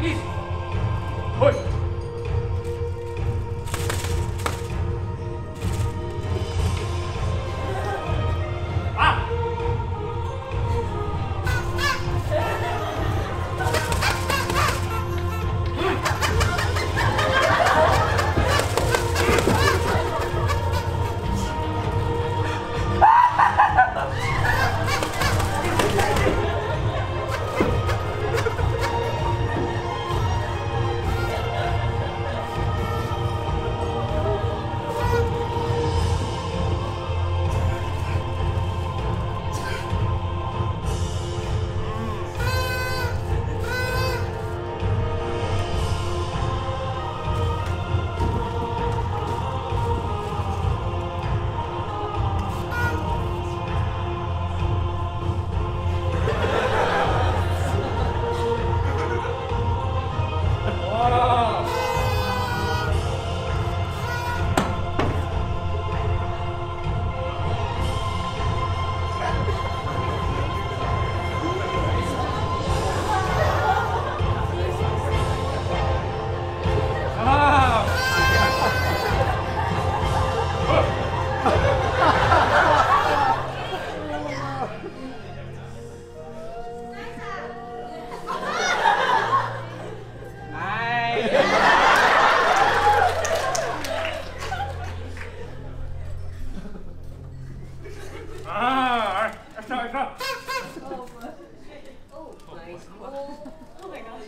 Берегись! Ой! Ah, sorry, go. Oh, oh. Oh, my gosh.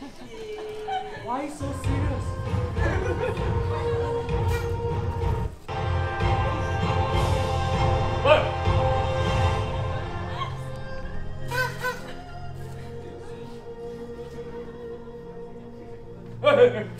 Why so serious?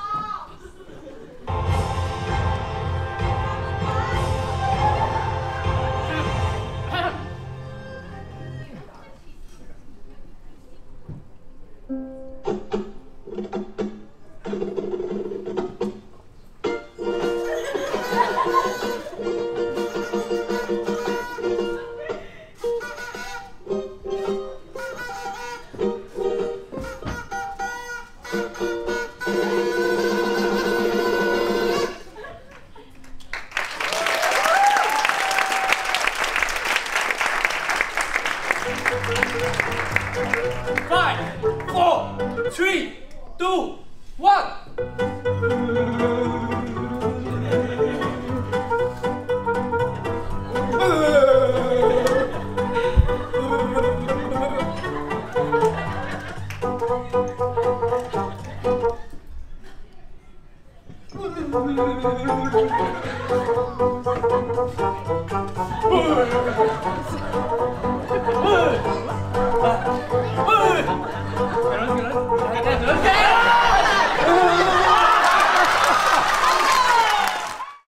Five, four, three, two, one. Thank